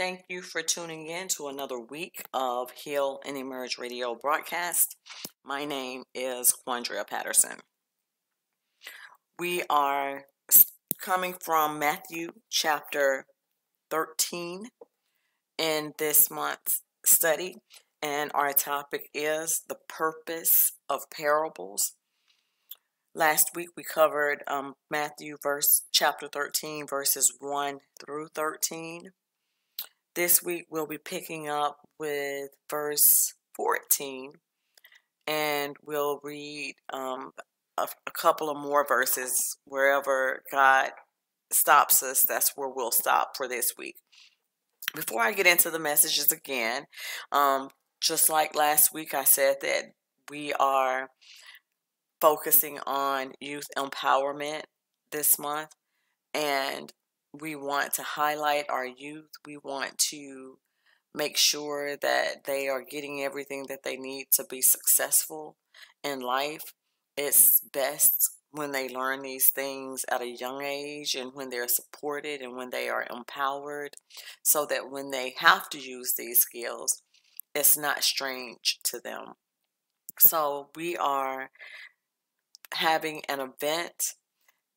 Thank you for tuning in to another week of Heal and Emerge radio broadcast. My name is Quandria Patterson. We are coming from Matthew chapter 13 in this month's study, and our topic is the purpose of parables. Last week we covered um, Matthew verse chapter 13 verses 1 through 13. This week we'll be picking up with verse 14 and we'll read um, a, a couple of more verses wherever God stops us. That's where we'll stop for this week. Before I get into the messages again, um, just like last week, I said that we are focusing on youth empowerment this month. And we want to highlight our youth. We want to make sure that they are getting everything that they need to be successful in life. It's best when they learn these things at a young age and when they're supported and when they are empowered so that when they have to use these skills, it's not strange to them. So we are having an event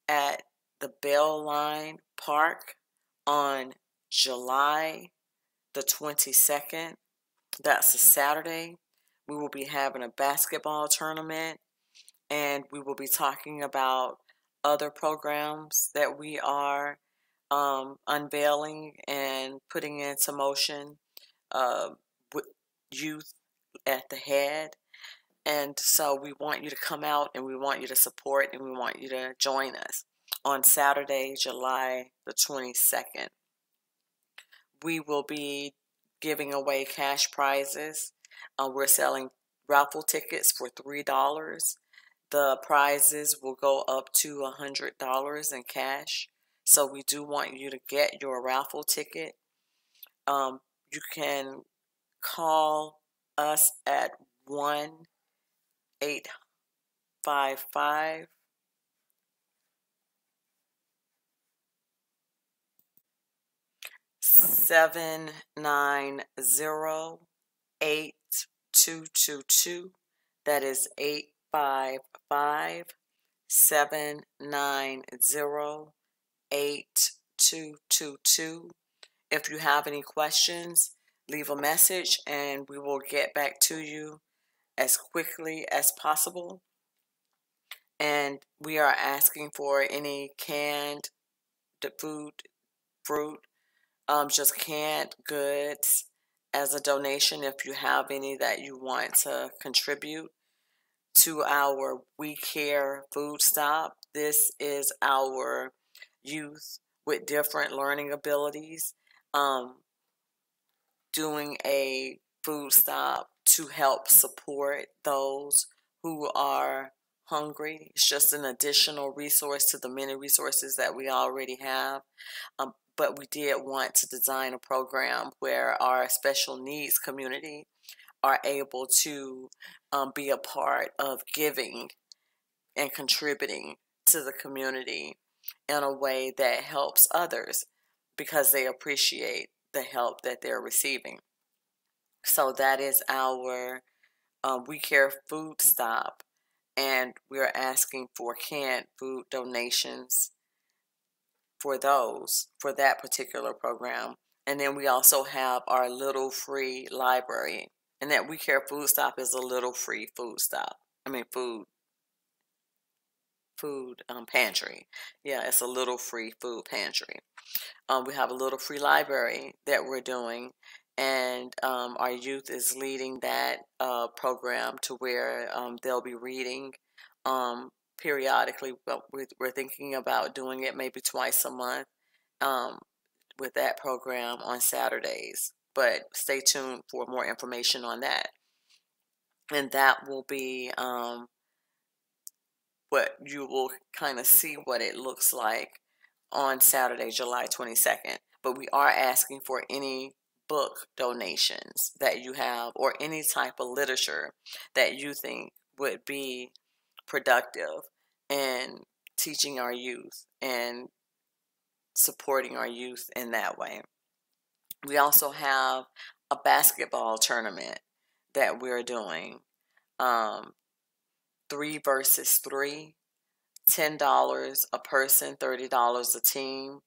at the Bell Line Park on July the 22nd. That's a Saturday. We will be having a basketball tournament and we will be talking about other programs that we are um, unveiling and putting into motion uh, with youth at the head. And so we want you to come out and we want you to support and we want you to join us on Saturday, July the 22nd. We will be giving away cash prizes. Uh, we're selling raffle tickets for $3. The prizes will go up to $100 in cash. So we do want you to get your raffle ticket. Um, you can call us at 1 855 seven nine zero eight two two two. That is eight five five seven nine zero eight two two two. If you have any questions, leave a message and we will get back to you as quickly as possible. And we are asking for any canned food, fruit, um, just canned goods as a donation if you have any that you want to contribute to our We Care food stop. This is our youth with different learning abilities um, doing a food stop to help support those who are hungry. It's just an additional resource to the many resources that we already have. Um, but we did want to design a program where our special needs community are able to um, be a part of giving and contributing to the community in a way that helps others because they appreciate the help that they're receiving. So that is our um, We Care Food Stop, and we're asking for canned food donations for those, for that particular program. And then we also have our little free library. And that We Care Food Stop is a little free food stop. I mean, food food um, pantry. Yeah, it's a little free food pantry. Um, we have a little free library that we're doing, and um, our youth is leading that uh, program to where um, they'll be reading um, periodically. But we're, we're, thinking about doing it maybe twice a month um, with that program on Saturdays. But stay tuned for more information on that. And that will be um, what you will kind of see what it looks like on Saturday, July 22nd. But we are asking for any book donations that you have or any type of literature that you think would be productive in teaching our youth and supporting our youth in that way. We also have a basketball tournament that we're doing. Um, three versus three, $10 a person, $30 a team.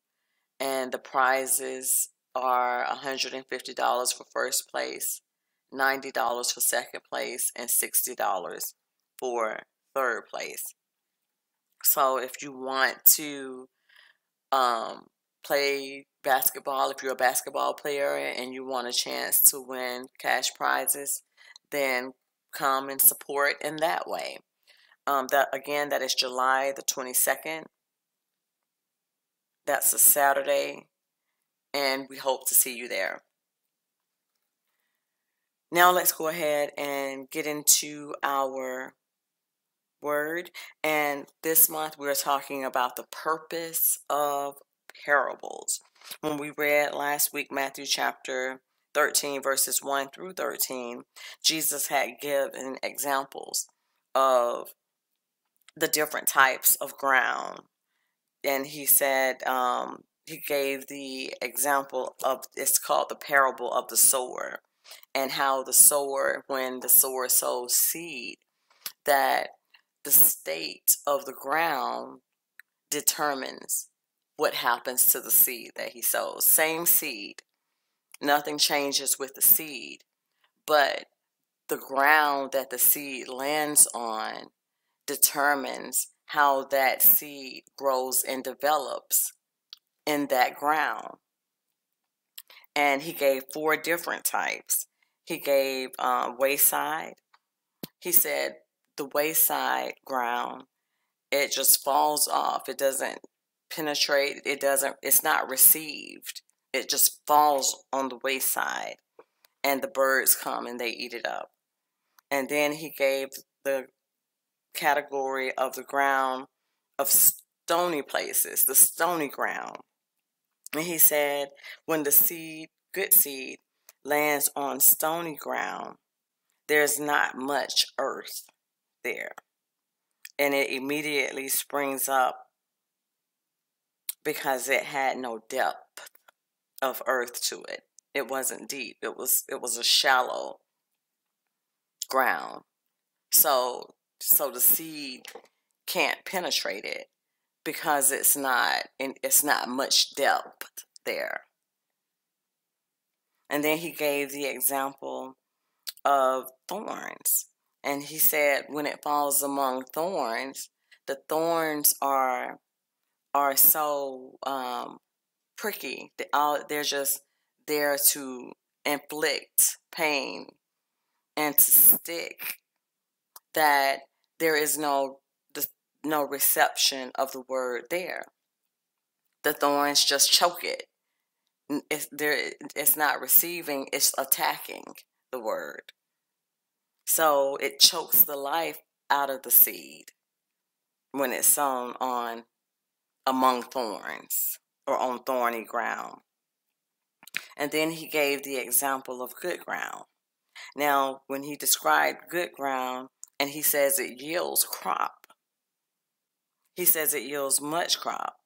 And the prizes are $150 for first place, $90 for second place, and $60 for third place. So if you want to um, play basketball, if you're a basketball player and you want a chance to win cash prizes, then come and support in that way. Um, that again, that is July the 22nd. That's a Saturday, and we hope to see you there. Now let's go ahead and get into our word. And this month we're talking about the purpose of parables. When we read last week Matthew chapter 13 verses 1 through 13, Jesus had given examples of the different types of ground. And he said, um, he gave the example of it's called the parable of the sower and how the sower, when the sower sows seed, that the state of the ground determines what happens to the seed that he sows. Same seed, nothing changes with the seed, but the ground that the seed lands on determines how that seed grows and develops in that ground. And he gave four different types. He gave um, wayside. He said the wayside ground, it just falls off. It doesn't penetrate. It doesn't, it's not received. It just falls on the wayside and the birds come and they eat it up. And then he gave the category of the ground of stony places, the stony ground. And he said, when the seed, good seed, lands on stony ground, there's not much earth there. And it immediately springs up because it had no depth of earth to it. It wasn't deep. It was it was a shallow ground. So so the seed can't penetrate it because it's not it's not much depth there. And then he gave the example of thorns. And he said when it falls among thorns, the thorns are are so um, pricky. They all they're just there to inflict pain and to stick that there is no no reception of the word there. The thorns just choke it. It's, there, it's not receiving, it's attacking the word. So it chokes the life out of the seed when it's sown on among thorns or on thorny ground. And then he gave the example of good ground. Now, when he described good ground, and he says it yields crop. He says it yields much crop,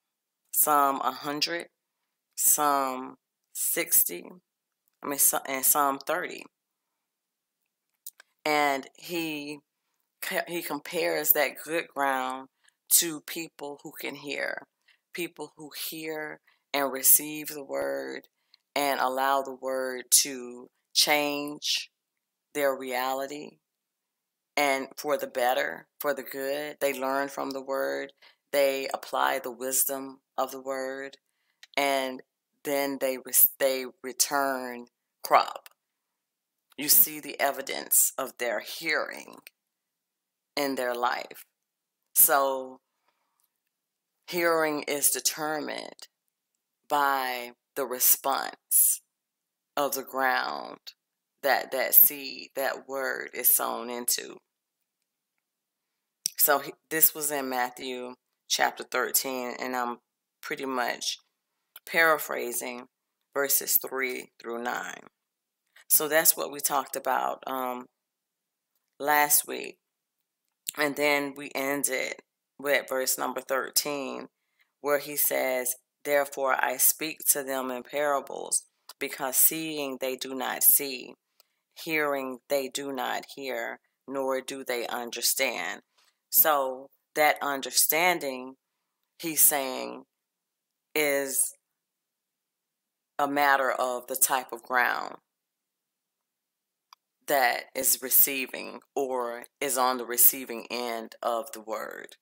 some 100, some 60, I mean, and some 30. And he he compares that good ground to people who can hear, people who hear and receive the word and allow the word to change their reality and for the better, for the good. They learn from the word, they apply the wisdom of the word, and then they they return crop. You see the evidence of their hearing in their life. So hearing is determined by the response of the ground that that seed, that word is sown into. So this was in Matthew chapter 13, and I'm pretty much paraphrasing verses 3 through 9. So that's what we talked about um, last week. And then we ended with verse number 13, where he says, Therefore I speak to them in parables, because seeing they do not see, hearing they do not hear, nor do they understand. So that understanding, he's saying, is a matter of the type of ground that is receiving or is on the receiving end of the word.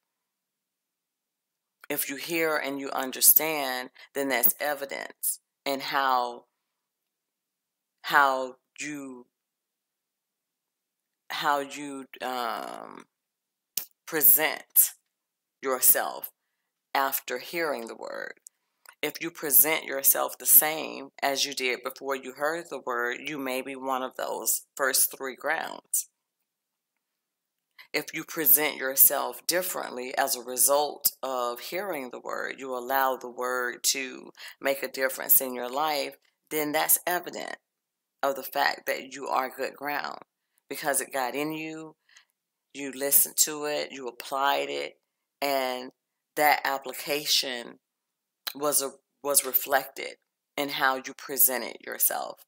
If you hear and you understand, then that's evidence in how how you how you um, present yourself after hearing the word. If you present yourself the same as you did before you heard the word, you may be one of those first three grounds. If you present yourself differently as a result of hearing the word, you allow the word to make a difference in your life, then that's evident of the fact that you are good ground because it got in you, you listened to it, you applied it, and that application was a, was reflected in how you presented yourself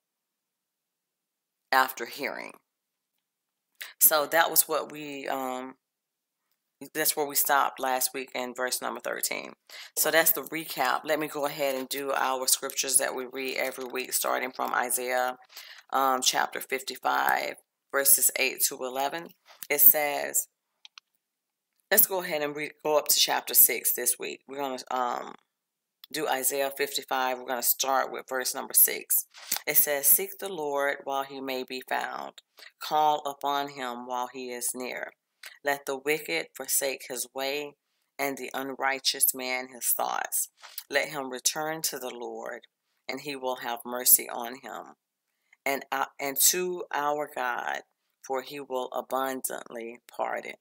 after hearing. So that was what we um that's where we stopped last week in verse number 13. So that's the recap. Let me go ahead and do our scriptures that we read every week, starting from Isaiah um, chapter 55, verses 8 to 11. It says, let's go ahead and go up to chapter 6 this week. We're going to um, do Isaiah 55. We're going to start with verse number 6. It says, Seek the Lord while he may be found, call upon him while he is near. Let the wicked forsake his way, and the unrighteous man his thoughts. Let him return to the Lord, and he will have mercy on him, and, uh, and to our God, for he will abundantly pardon.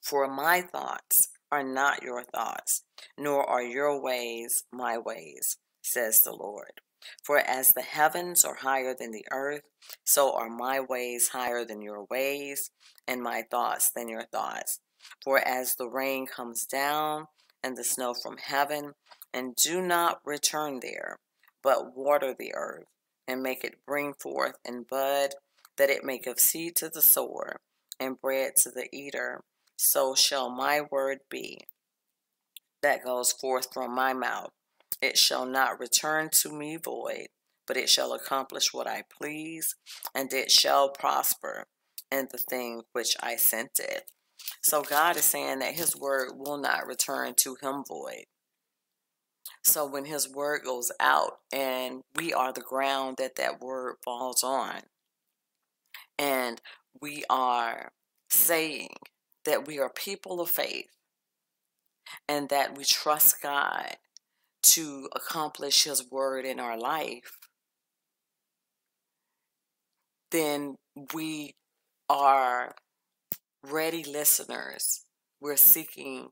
For my thoughts are not your thoughts, nor are your ways my ways, says the Lord. For as the heavens are higher than the earth, so are my ways higher than your ways, and my thoughts than your thoughts. For as the rain comes down and the snow from heaven, and do not return there, but water the earth, and make it bring forth and bud, that it may give seed to the sower, and bread to the eater, so shall my word be that goes forth from my mouth. It shall not return to me void, but it shall accomplish what I please, and it shall prosper in the thing which I sent it. So God is saying that his word will not return to him void. So when his word goes out and we are the ground that that word falls on, and we are saying that we are people of faith and that we trust God to accomplish His word in our life, then we are ready listeners. We're seeking,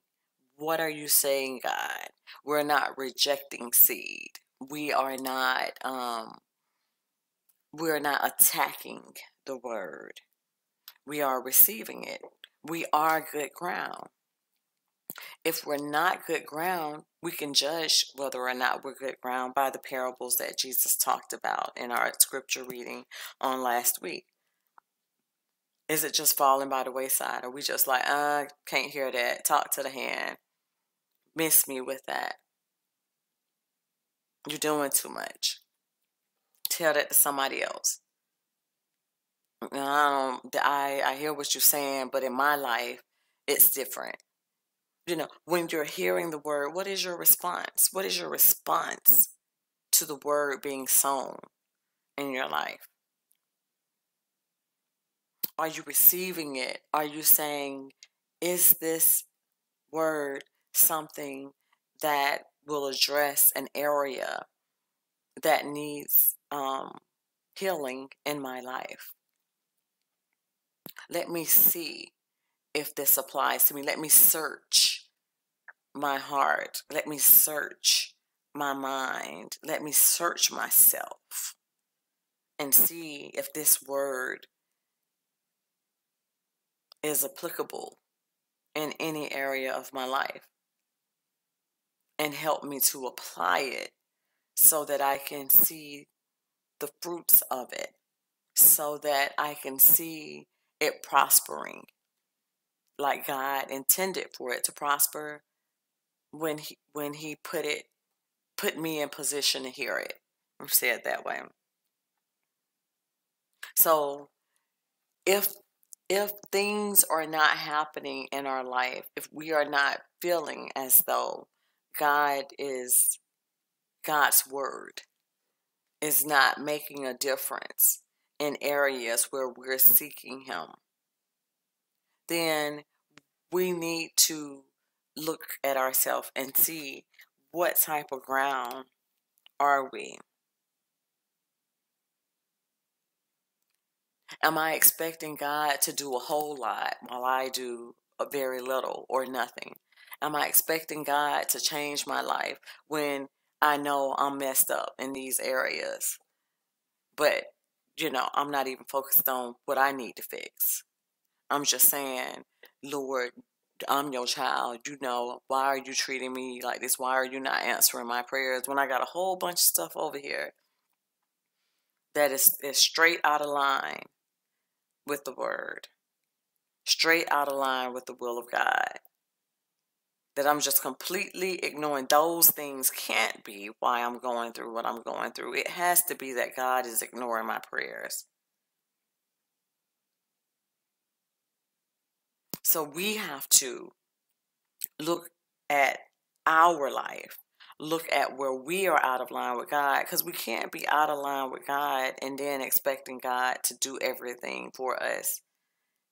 what are you saying, God? We're not rejecting seed. We are not, um, we're not attacking the word. We are receiving it. We are good ground. If we're not good ground, we can judge whether or not we're good ground by the parables that Jesus talked about in our scripture reading on last week. Is it just falling by the wayside? Are we just like, uh, can't hear that? Talk to the hand. Miss me with that. You're doing too much. Tell that to somebody else. I don't, I, I hear what you're saying, but in my life, it's different. You know, when you're hearing the word, what is your response? What is your response to the word being sown in your life? Are you receiving it? Are you saying, is this word something that will address an area that needs um, healing in my life? Let me see if this applies to me. Let me search my heart. Let me search my mind. Let me search myself and see if this word is applicable in any area of my life and help me to apply it so that I can see the fruits of it so that I can see it prospering like God intended for it to prosper when he when he put it put me in position to hear it. I'm said that way. So if if things are not happening in our life, if we are not feeling as though God is God's word is not making a difference in areas where we're seeking him, then we need to look at ourselves and see what type of ground are we? Am I expecting God to do a whole lot while I do a very little or nothing? Am I expecting God to change my life when I know I'm messed up in these areas? But, you know, I'm not even focused on what I need to fix. I'm just saying, Lord, I'm your child. You know, why are you treating me like this? Why are you not answering my prayers when I got a whole bunch of stuff over here that is, is straight out of line with the word, straight out of line with the will of God? That I'm just completely ignoring those things can't be why I'm going through what I'm going through. It has to be that God is ignoring my prayers. So we have to look at our life, look at where we are out of line with God, because we can't be out of line with God and then expecting God to do everything for us.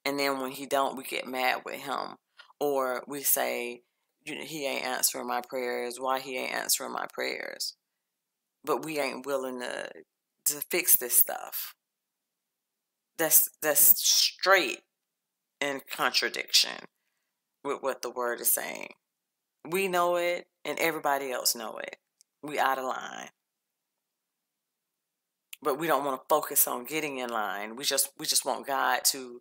And then when He don't, we get mad with Him, or we say, He ain't answering my prayers. Why He ain't answering my prayers? But we ain't willing to to fix this stuff. That's that's straight in contradiction with what the word is saying. We know it and everybody else know it. We out of line. But we don't want to focus on getting in line. We just we just want God to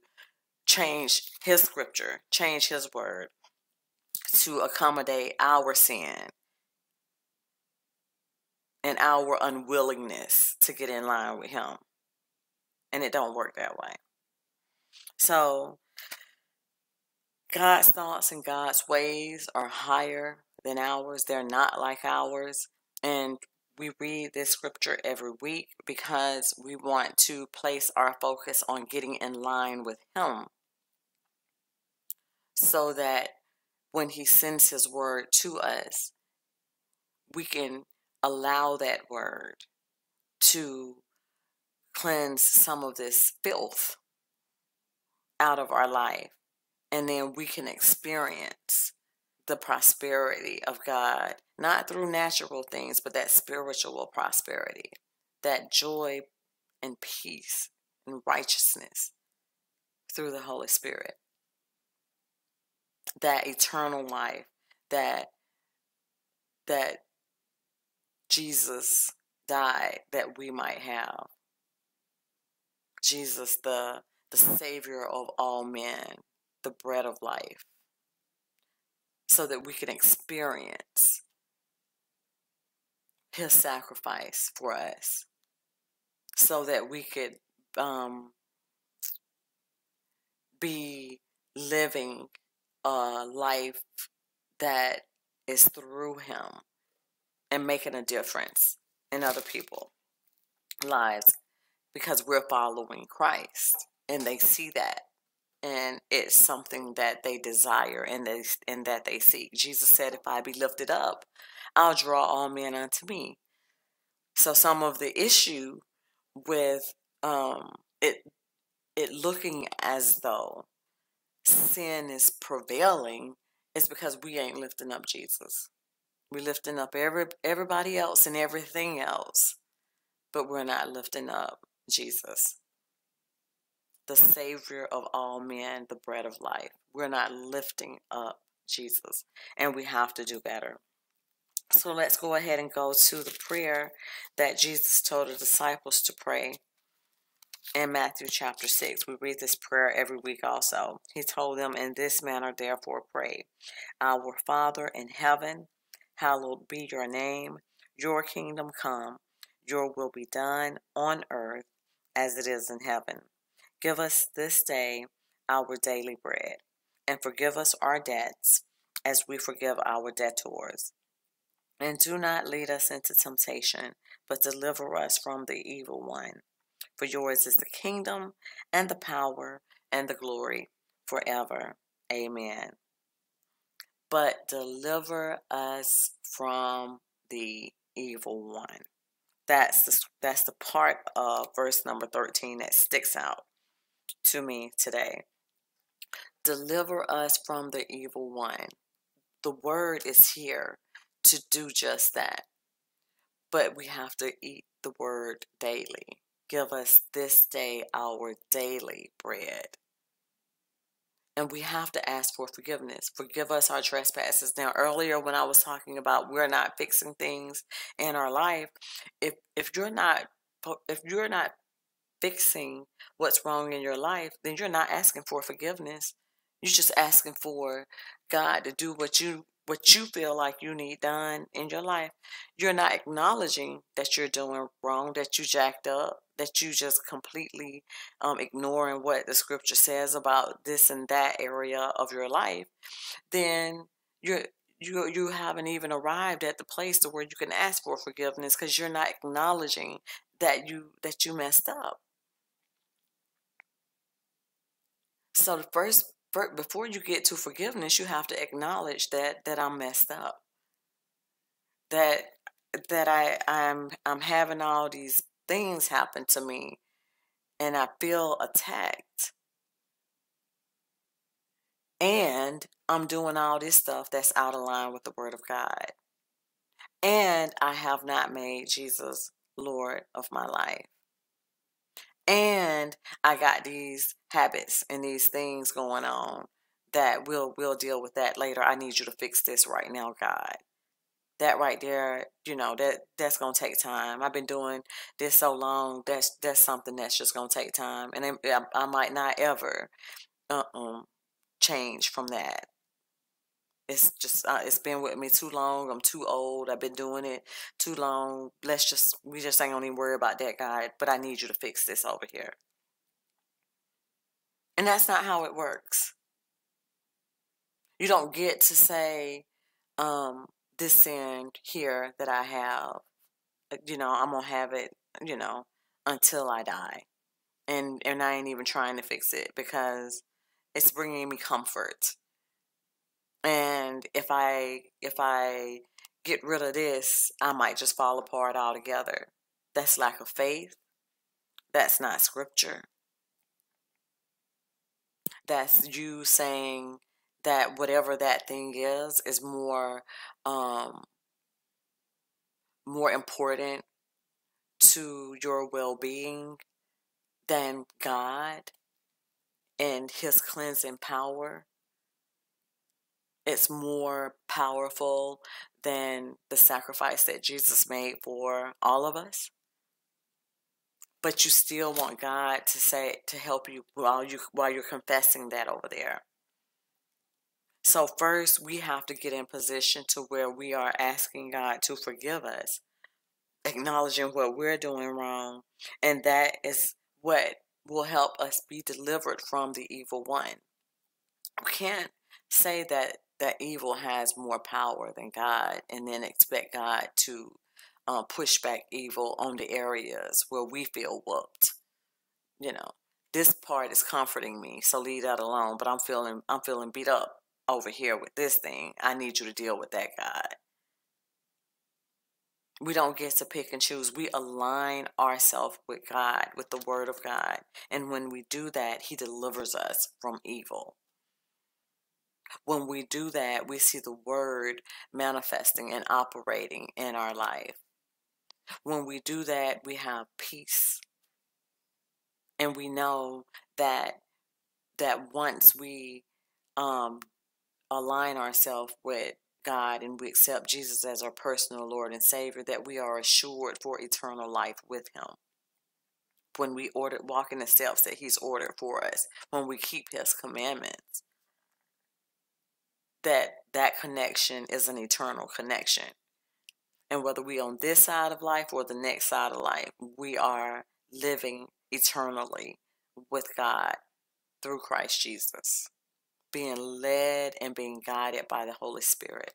change his scripture, change his word to accommodate our sin and our unwillingness to get in line with him. And it don't work that way. So God's thoughts and God's ways are higher than ours. They're not like ours. And we read this scripture every week because we want to place our focus on getting in line with Him so that when He sends His word to us, we can allow that word to cleanse some of this filth out of our life. And then we can experience the prosperity of God, not through natural things, but that spiritual prosperity, that joy and peace and righteousness through the Holy Spirit, that eternal life that that Jesus died that we might have. Jesus the the savior of all men the bread of life so that we can experience his sacrifice for us so that we could um, be living a life that is through him and making a difference in other people's lives because we're following Christ and they see that and it's something that they desire and they and that they seek. Jesus said, "If I be lifted up, I'll draw all men unto me." So some of the issue with um, it it looking as though sin is prevailing is because we ain't lifting up Jesus. We're lifting up every everybody else and everything else, but we're not lifting up Jesus the Savior of all men, the bread of life. We're not lifting up Jesus, and we have to do better. So let's go ahead and go to the prayer that Jesus told the disciples to pray in Matthew chapter 6. We read this prayer every week also. He told them, In this manner, therefore, pray Our Father in heaven, hallowed be your name, your kingdom come, your will be done on earth as it is in heaven. Give us this day our daily bread, and forgive us our debts as we forgive our debtors. And do not lead us into temptation, but deliver us from the evil one. For yours is the kingdom, and the power, and the glory forever. Amen. But deliver us from the evil one. That's the, that's the part of verse number 13 that sticks out to me today. Deliver us from the evil one. The word is here to do just that. But we have to eat the word daily. Give us this day our daily bread. And we have to ask for forgiveness. Forgive us our trespasses. Now, earlier when I was talking about we're not fixing things in our life, if if you're not if you're not fixing what's wrong in your life, then you're not asking for forgiveness. You're just asking for God to do what you what you feel like you need done in your life. You're not acknowledging that you're doing wrong, that you jacked up, that you just completely um, ignoring what the scripture says about this and that area of your life. Then you're you you haven't even arrived at the place to where you can ask for forgiveness because you're not acknowledging that you that you messed up. So the first before you get to forgiveness, you have to acknowledge that that I'm messed up. That that I I'm I'm having all these things happen to me and I feel attacked. And I'm doing all this stuff that's out of line with the word of God. And I have not made Jesus Lord of my life. And I got these habits and these things going on that we'll we'll deal with that later. I need you to fix this right now, God. That right there, you know, that that's gonna take time. I've been doing this so long. That's that's something that's just gonna take time, and I, I might not ever uh um change from that. It's just uh, it's been with me too long. I'm too old. I've been doing it too long. Let's just we just ain't gonna even worry about that, God. But I need you to fix this over here. And that's not how it works. You don't get to say, um, this end here that I have, uh, you know, I'm gonna have it, you know, until I die. And and I ain't even trying to fix it because it's bringing me comfort. And if i if i get rid of this i might just fall apart altogether. That's lack of faith. That's not scripture. That's you saying that whatever that thing is is more um more important to your well-being than god and his cleansing power it's more powerful than the sacrifice that Jesus made for all of us. But you still want God to say to help you while you while you're confessing that over there. So first we have to get in position to where we are asking God to forgive us, acknowledging what we're doing wrong, and that is what will help us be delivered from the evil one. We can't say that that evil has more power than God and then expect God to uh, push back evil on the areas where we feel whooped. You know, this part is comforting me, so leave that alone. But I'm feeling I'm feeling beat up over here with this thing. I need you to deal with that, God. We don't get to pick and choose. We align ourselves with God, with the Word of God. And when we do that, He delivers us from evil. When we do that, we see the word manifesting and operating in our life. When we do that, we have peace. And we know that that once we um, align ourselves with God and we accept Jesus as our personal Lord and Savior, that we are assured for eternal life with Him. When we order, walk in the steps that He's ordered for us, when we keep His commandments, that that connection is an eternal connection. And whether we on this side of life or the next side of life, we are living eternally with God through Christ Jesus, being led and being guided by the Holy Spirit.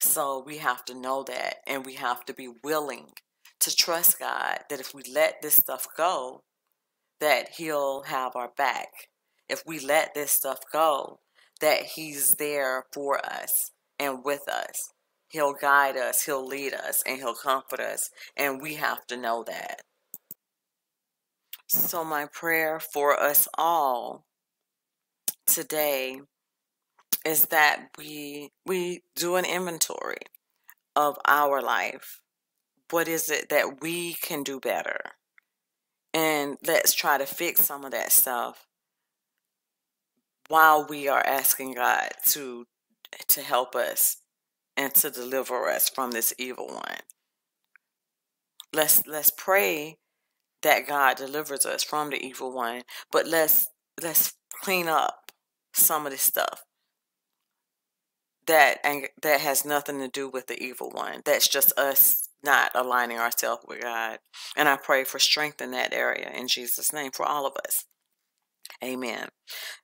So we have to know that and we have to be willing to trust God that if we let this stuff go, that He'll have our back. If we let this stuff go, that He's there for us and with us. He'll guide us, He'll lead us, and He'll comfort us. And we have to know that. So, my prayer for us all today is that we we do an inventory of our life. What is it that we can do better? And let's try to fix some of that stuff while we are asking God to to help us and to deliver us from this evil one. Let's let's pray that God delivers us from the evil one, but let's let's clean up some of this stuff that that has nothing to do with the evil one. That's just us not aligning ourselves with God. And I pray for strength in that area in Jesus' name for all of us. Amen.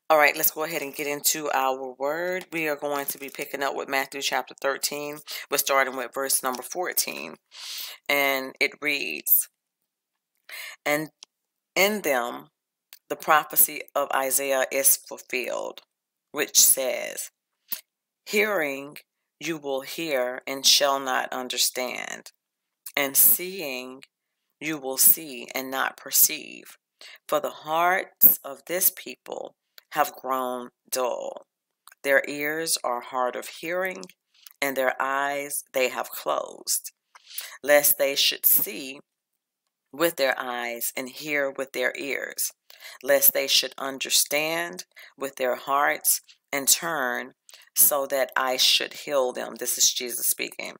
All right, let's go ahead and get into our word. We are going to be picking up with Matthew chapter 13. We're starting with verse number 14. And it reads And in them the prophecy of Isaiah is fulfilled, which says, Hearing you will hear and shall not understand, and seeing you will see and not perceive. For the hearts of this people have grown dull. Their ears are hard of hearing, and their eyes they have closed, lest they should see with their eyes and hear with their ears, lest they should understand with their hearts and turn so that I should heal them. This is Jesus speaking.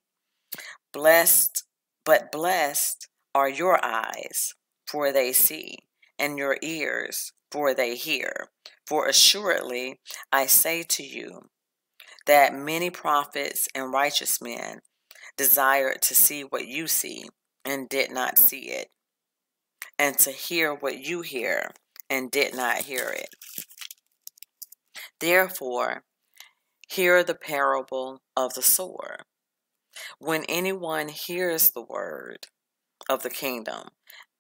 Blessed, but blessed are your eyes, for they see, and your ears, for they hear. For assuredly I say to you that many prophets and righteous men desired to see what you see and did not see it, and to hear what you hear and did not hear it. Therefore, hear the parable of the sower. When anyone hears the word of the kingdom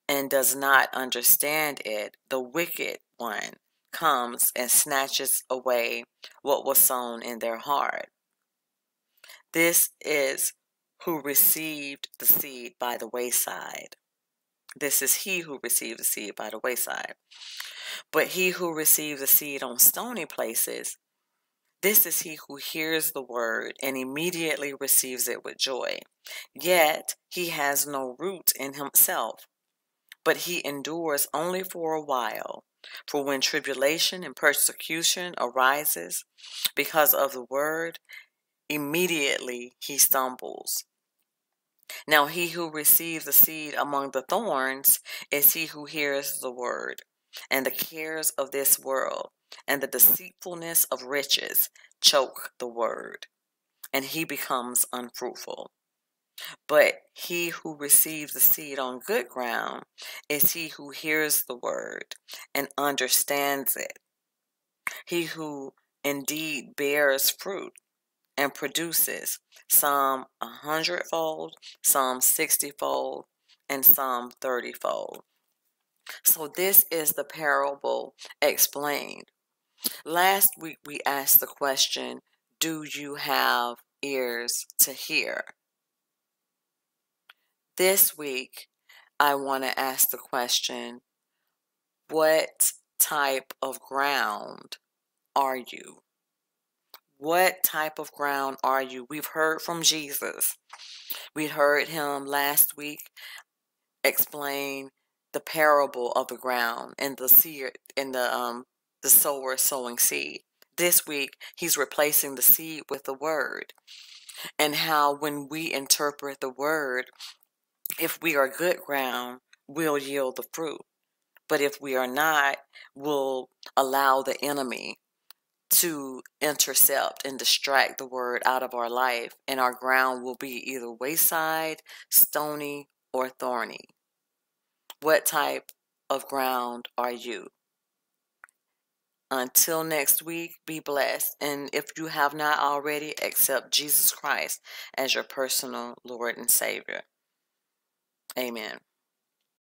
and does not understand it, the wicked one comes and snatches away what was sown in their heart. This is who received the seed by the wayside. This is he who received the seed by the wayside. But he who received the seed on stony places, this is he who hears the word and immediately receives it with joy. Yet he has no root in himself, but he endures only for a while. For when tribulation and persecution arises because of the word, immediately he stumbles. Now, he who receives the seed among the thorns is he who hears the word, and the cares of this world and the deceitfulness of riches choke the word, and he becomes unfruitful. But he who receives the seed on good ground is he who hears the word and understands it. He who indeed bears fruit and produces some a hundredfold, some sixtyfold, and some thirtyfold. So, this is the parable explained. Last week we asked the question Do you have ears to hear? This week I want to ask the question What type of ground are you? What type of ground are you? We've heard from Jesus. We heard him last week explain the parable of the ground and the seed and the um the sower sowing seed. This week he's replacing the seed with the word. And how when we interpret the word, if we are good ground, we'll yield the fruit. But if we are not, we'll allow the enemy to intercept and distract the word out of our life, and our ground will be either wayside, stony, or thorny. What type of ground are you? Until next week, be blessed. And if you have not already, accept Jesus Christ as your personal Lord and Savior. Amen.